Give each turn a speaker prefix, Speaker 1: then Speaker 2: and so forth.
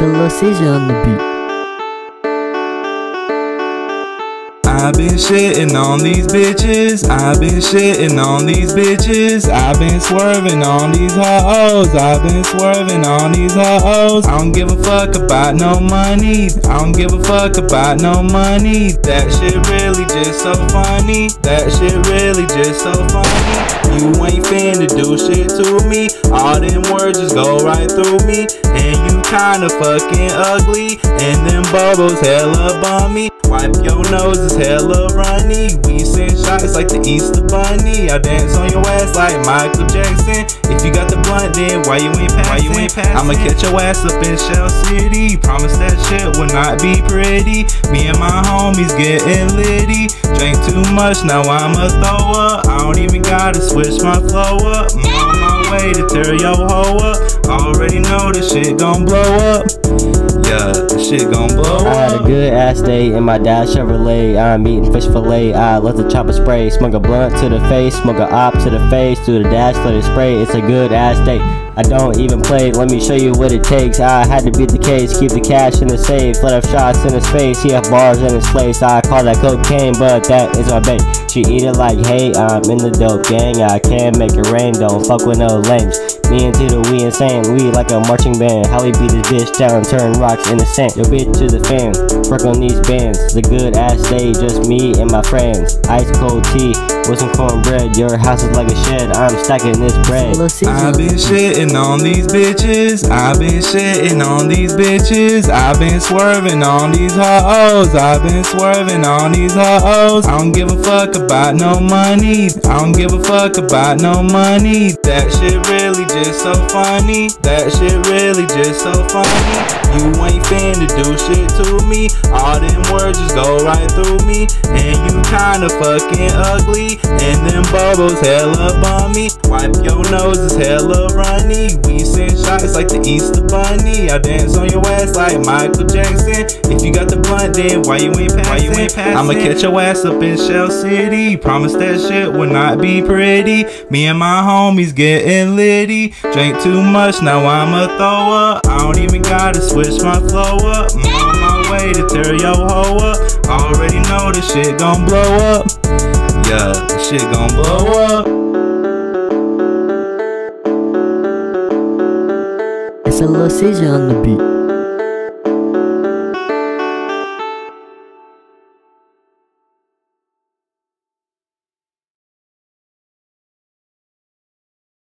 Speaker 1: A little on the beat.
Speaker 2: I've been shitting on these bitches. I've been shitting on these bitches. I've been swerving on these hoes. I've been swerving on these hoes. I don't give a fuck about no money. I don't give a fuck about no money. That shit really just so funny. That shit really just so funny. You ain't finna do shit to me. All them words just go right through me. Kinda fucking ugly. And them bubbles hella bummy. Wipe your nose, it's hella runny. We send shots like the Easter Bunny. I dance on your ass like Michael Jackson. If you got the blunt, then why you ain't passing? Why you ain't passing? I'ma catch your ass up in Shell City. Promise that shit will not be pretty. Me and my homies getting litty. Drink too much, now I'ma throw up. I don't even gotta switch my flow up. I'm my way to tear your hoe up. Already know this shit gon' blow up. Yeah, this shit gon' blow
Speaker 3: I had a good ass day in my dad's Chevrolet. I'm eating fish fillet. I let the chopper spray. Smoke a blunt to the face, smoke a op to the face, to the dash, let it spray. It's a good ass day. I don't even play. Let me show you what it takes. I had to beat the case, keep the cash in the safe. Let off shots in his face. He have bars in his place. I call that cocaine, but that is my bait. She eat it like, hey, I'm in the dope gang. I can't make it rain. Don't fuck with no lames. Me and Tedo, we insane. We like a marching band. How we beat this bitch down, turn rocks in the sand. Yo, bitch to the fan. Work on these bands. The good ass day, just me and my friends. Ice cold tea with some cornbread. Your house is like a shed. I'm stacking this bread.
Speaker 1: A little seizure
Speaker 2: I've
Speaker 1: on
Speaker 2: been shitting on these bitches. I've been shitting on these bitches. I've been swerving on these hoes. I've been swerving on these hoes. I don't give a fuck about no money. I don't give a fuck about no money. That shit really just so funny. That shit really just so funny. You ain't finna do shit to me. All them words just go right through me. And you kinda fucking ugly. And them bubbles hella bummy. Wipe your nose, it's hella runny. We send shots like the Easter Bunny. I dance on your ass like Michael Jackson. If you got the blunt, then why you ain't passing? Why you ain't passing? I'ma catch your ass up in Shell City. Promise that shit will not be pretty. Me and my homies getting litty. Drink too much, now I'ma throw up. I even gotta switch my flow up. I'm on my way to tear your hoe up. Already know this shit gon' blow up. Yeah, this shit gon' blow up.
Speaker 1: It's a little seizure on the beat.